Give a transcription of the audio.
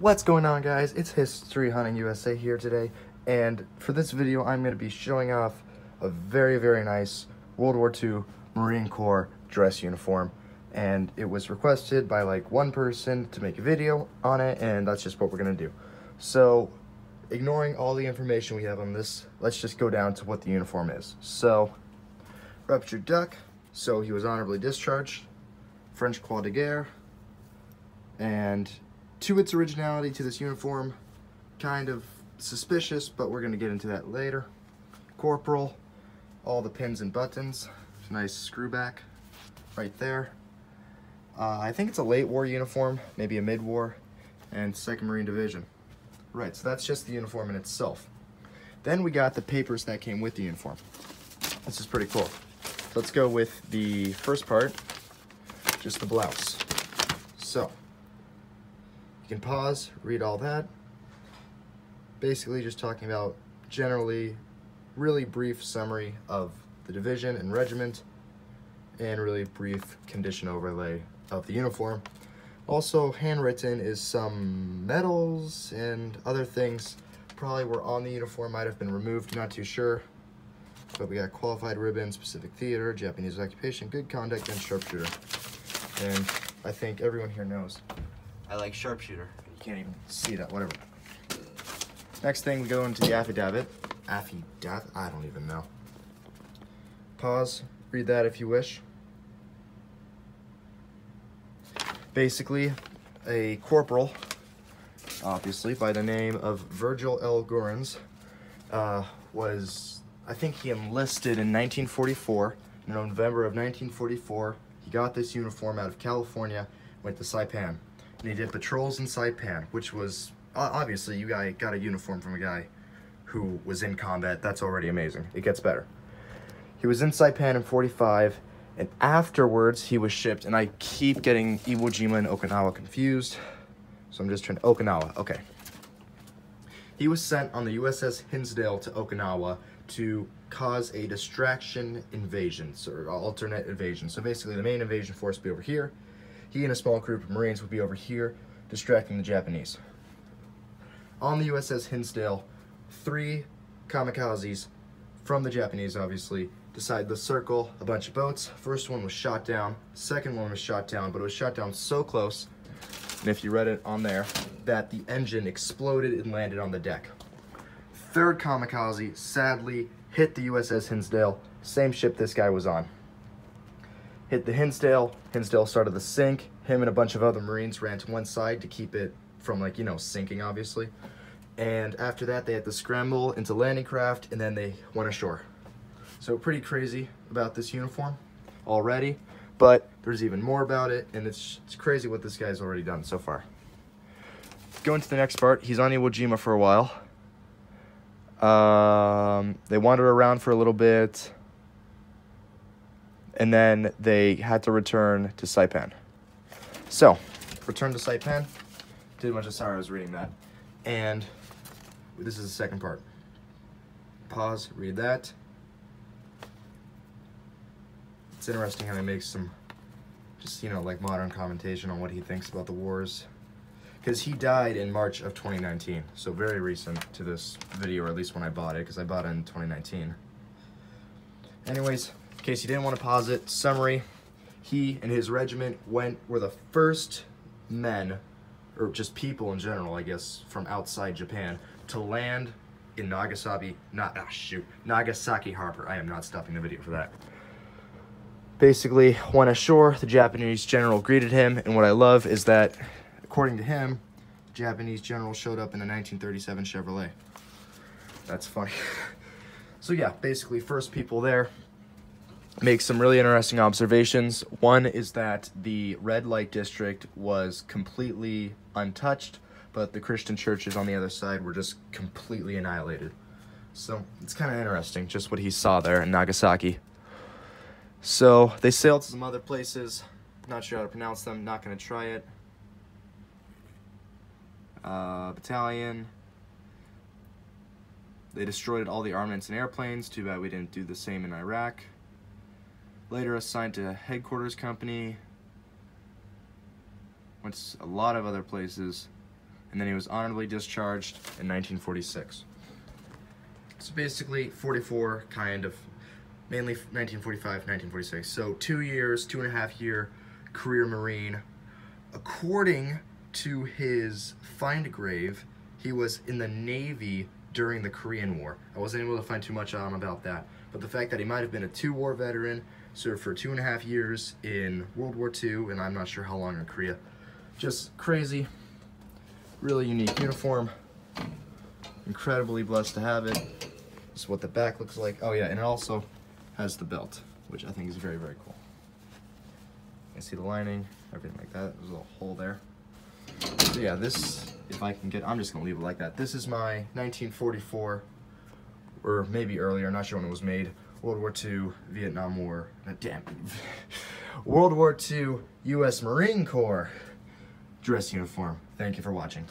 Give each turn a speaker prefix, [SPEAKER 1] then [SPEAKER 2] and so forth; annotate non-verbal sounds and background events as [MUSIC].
[SPEAKER 1] What's going on guys? It's History Hunting USA here today and for this video I'm going to be showing off a very very nice World War II Marine Corps dress uniform and it was requested by like one person to make a video on it and that's just what we're going to do. So ignoring all the information we have on this, let's just go down to what the uniform is. So ruptured duck, so he was honorably discharged, French Croix de Guerre, and to its originality to this uniform, kind of suspicious, but we're going to get into that later. Corporal, all the pins and buttons, nice screw back right there. Uh, I think it's a late war uniform, maybe a mid-war, and 2nd Marine Division. Right, so that's just the uniform in itself. Then we got the papers that came with the uniform. This is pretty cool. Let's go with the first part, just the blouse. So, can pause, read all that. Basically just talking about generally really brief summary of the division and regiment and really brief condition overlay of the uniform. Also handwritten is some medals and other things probably were on the uniform, might have been removed, not too sure. But we got qualified ribbon, specific theater, Japanese occupation, good conduct, and sharpshooter. And I think everyone here knows I like sharpshooter. You can't even see that, whatever. Next thing, we go into the affidavit. Affidavit? I don't even know. Pause, read that if you wish. Basically, a corporal, obviously, by the name of Virgil L. Gorans, uh, was, I think he enlisted in 1944. In November of 1944, he got this uniform out of California, went to Saipan and he did patrols in Saipan, which was obviously you guy got a uniform from a guy who was in combat. That's already amazing. It gets better. He was in Saipan in 45, and afterwards he was shipped. And I keep getting Iwo Jima and Okinawa confused, so I'm just trying to Okinawa. Okay. He was sent on the USS Hinsdale to Okinawa to cause a distraction invasion, or alternate invasion. So basically, the main invasion force would be over here, he and a small group of Marines would be over here, distracting the Japanese. On the USS Hinsdale, three kamikazes from the Japanese, obviously, decided to circle a bunch of boats. First one was shot down, second one was shot down, but it was shot down so close, and if you read it on there, that the engine exploded and landed on the deck. Third kamikaze sadly hit the USS Hinsdale, same ship this guy was on hit the Hinsdale. Hinsdale started to sink. Him and a bunch of other Marines ran to one side to keep it from like, you know, sinking obviously. And after that, they had to scramble into landing craft and then they went ashore. So pretty crazy about this uniform already, but there's even more about it and it's, it's crazy what this guy's already done so far. Going to the next part, he's on Iwo Jima for a while. Um, they wander around for a little bit and then they had to return to Saipan. So, return to Saipan. Did a bunch of sorry I was reading that. And this is the second part. Pause, read that. It's interesting how he makes some, just, you know, like modern commentation on what he thinks about the wars. Because he died in March of 2019, so very recent to this video, or at least when I bought it, because I bought it in 2019. Anyways, in case you didn't want to pause it, summary, he and his regiment went, were the first men, or just people in general, I guess, from outside Japan, to land in Nagasaki, not, ah, shoot, Nagasaki Harbor. I am not stopping the video for that. Basically, went ashore, the Japanese general greeted him, and what I love is that, according to him, Japanese general showed up in a 1937 Chevrolet. That's funny. [LAUGHS] so yeah, basically, first people there, make some really interesting observations. One is that the red light district was completely untouched, but the Christian churches on the other side were just completely annihilated. So it's kind of interesting, just what he saw there in Nagasaki. So they sailed to some other places. Not sure how to pronounce them, not going to try it. Uh, battalion. They destroyed all the armaments and airplanes. Too bad we didn't do the same in Iraq. Later assigned to headquarters company. Went to a lot of other places. and then he was honorably discharged in 1946. So basically, 44 kind of, mainly 1945, 1946. So two years, two and a half year career Marine. According to his find grave, he was in the Navy during the Korean War. I wasn't able to find too much on him about that, but the fact that he might have been a two-war veteran, served for two and a half years in World War II, and I'm not sure how long in Korea. Just crazy, really unique uniform. Incredibly blessed to have it. This is what the back looks like. Oh yeah, and it also has the belt, which I think is very, very cool. You can see the lining, everything like that. There's a little hole there. So yeah, this, if I can get, I'm just gonna leave it like that. This is my 1944, or maybe earlier, not sure when it was made, World War II, Vietnam War, damn, [LAUGHS] World War II U.S. Marine Corps dress uniform. Thank you for watching.